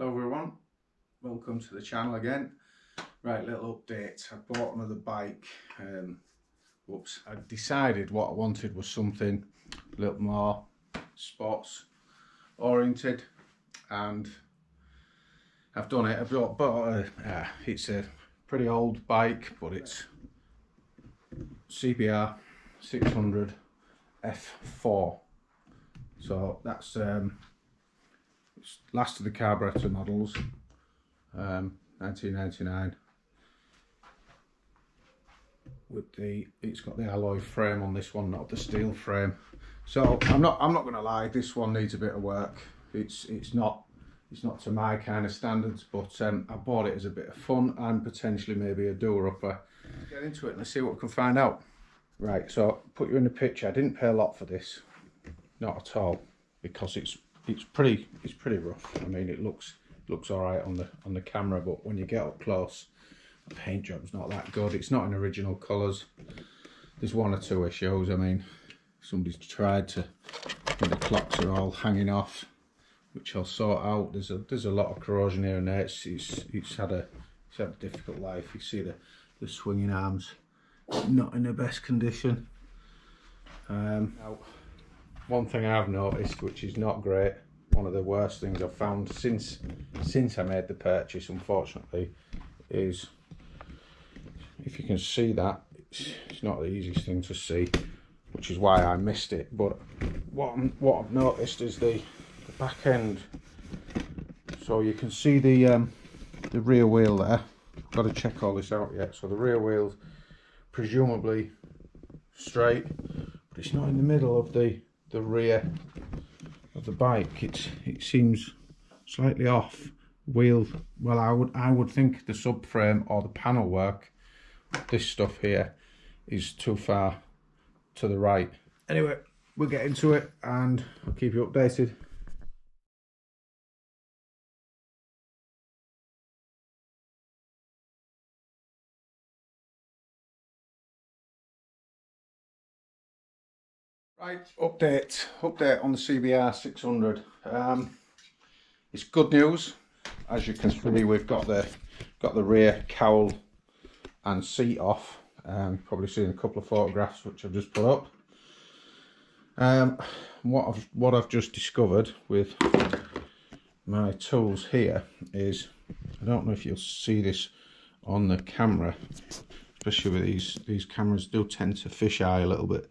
Hello everyone, welcome to the channel again. Right, little update. I bought another bike. Um, whoops, I decided what I wanted was something a little more sports oriented and I've done it. I've bought, bought a, uh, it's a pretty old bike, but it's CBR 600 F4. So that's um, last of the carburetor models, um, 1999. With the, it's got the alloy frame on this one, not the steel frame. So I'm not, I'm not going to lie. This one needs a bit of work. It's, it's not, it's not to my kind of standards, but um, I bought it as a bit of fun and potentially maybe a doer-upper. Get into it and let's see what we can find out. Right, so put you in the picture. I didn't pay a lot for this, not at all, because it's it's pretty it's pretty rough. I mean, it looks looks all right on the on the camera, but when you get up close, the paint job's not that good. It's not in original colours. There's one or two issues. I mean, somebody's tried to. the clocks are all hanging off, which I'll sort out. There's a there's a lot of corrosion here and there. It's it's, it's had a it's had a difficult life. You see the the swinging arms not in the best condition. Um, now, one thing I've noticed, which is not great, one of the worst things I've found since since I made the purchase, unfortunately, is if you can see that, it's, it's not the easiest thing to see, which is why I missed it. But what I'm, what I've noticed is the, the back end. So you can see the um, the rear wheel there. Got to check all this out yet. So the rear wheel's presumably straight, but it's not in the middle of the the rear of the bike. It's it seems slightly off. Wheel well, I would I would think the subframe or the panel work, this stuff here, is too far to the right. Anyway, we'll get into it and I'll keep you updated. Right, update, update on the CBR 600. Um, it's good news. As you can see, we've got the got the rear cowl and seat off. Um, probably seen a couple of photographs which I've just put up. Um, what I've what I've just discovered with my tools here is I don't know if you'll see this on the camera, especially with these these cameras do tend to fisheye a little bit.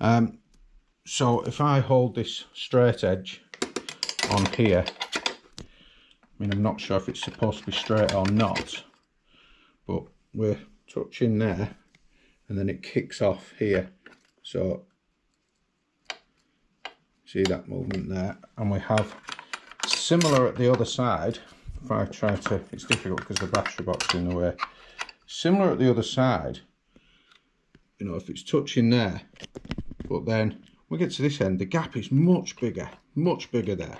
Um, so if I hold this straight edge on here I mean I'm not sure if it's supposed to be straight or not but we're touching there and then it kicks off here. So see that movement there? And we have similar at the other side. If I try to it's difficult because the battery box is in the way. Similar at the other side you know if it's touching there but then we get to this end, the gap is much bigger, much bigger there.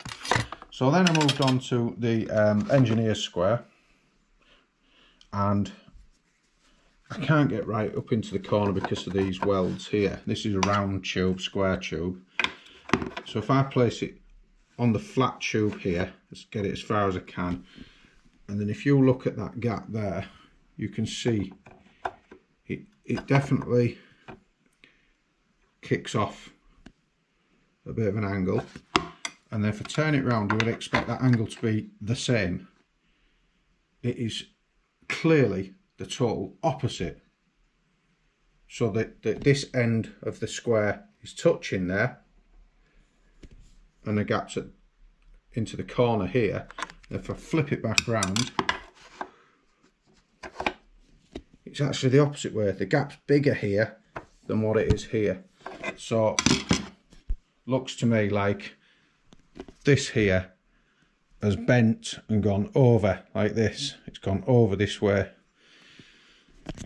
So then I moved on to the um, engineer square and I can't get right up into the corner because of these welds here. This is a round tube, square tube. So if I place it on the flat tube here, let's get it as far as I can. And then if you look at that gap there, you can see it, it definitely kicks off a bit of an angle. And then if I turn it round you would expect that angle to be the same. It is clearly the total opposite. So that, that this end of the square is touching there and the gaps at, into the corner here. If I flip it back round it's actually the opposite way. The gap's bigger here than what it is here. So looks to me like this here has bent and gone over like this. It's gone over this way.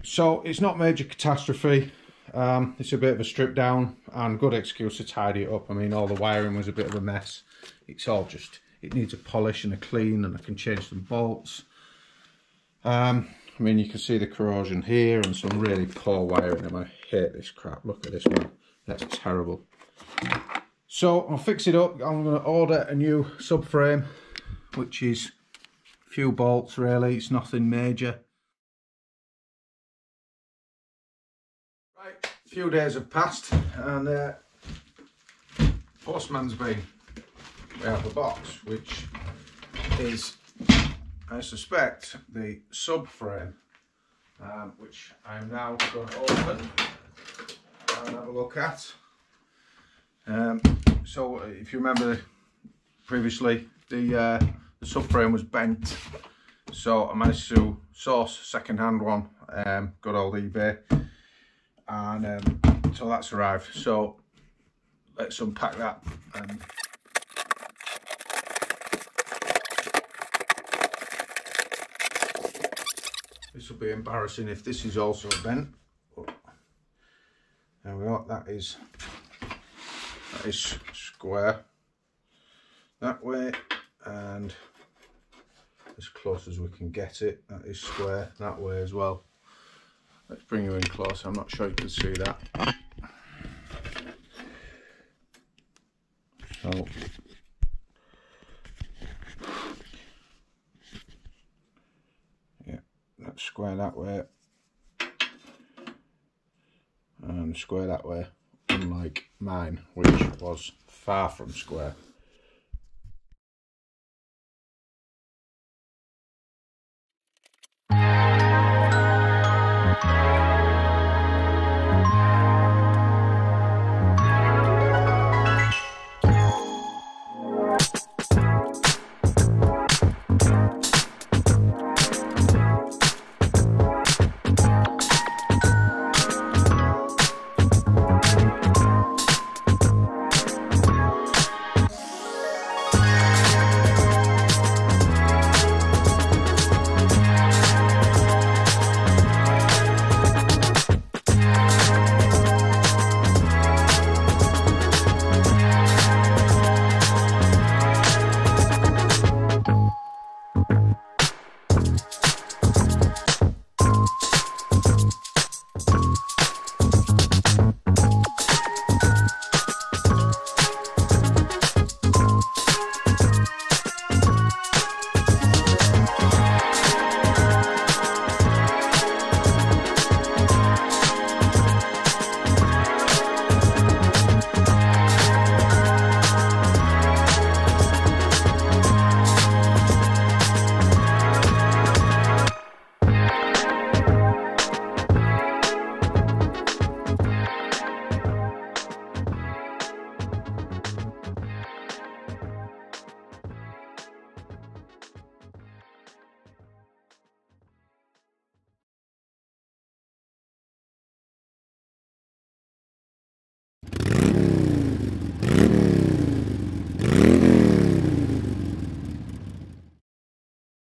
So it's not major catastrophe. Um, it's a bit of a strip down and good excuse to tidy it up. I mean, all the wiring was a bit of a mess. It's all just, it needs a polish and a clean and I can change some bolts. Um, I mean, you can see the corrosion here and some really poor wiring. And I hate this crap. Look at this one. That's terrible. So I'll fix it up. I'm going to order a new subframe, which is a few bolts really, it's nothing major. Right, a few days have passed and uh, postman's been. Have a box which is, I suspect, the subframe, um, which I am now going to open and have a look at. Um, so if you remember previously, the, uh, the subframe was bent. So I managed to source a second-hand one, um, good old eBay, and um, so that's arrived. So let's unpack that and this will be embarrassing if this is also bent. There we go, that is is square. That way and as close as we can get it that is square that way as well. Let's bring you in close I'm not sure you can see that. So yeah that's square that way. And square that way unlike mine which was far from square